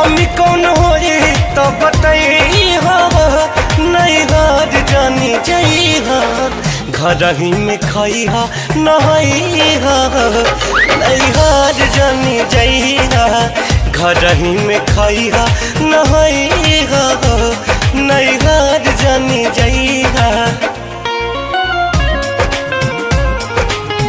हमी कौन हो तो बताई नहीं घर जानी घर ही में खाई हा नहाई हा नहीं घर जानी जाई घर ही में खाई हा नहाई हा नहीं घर जानी जाई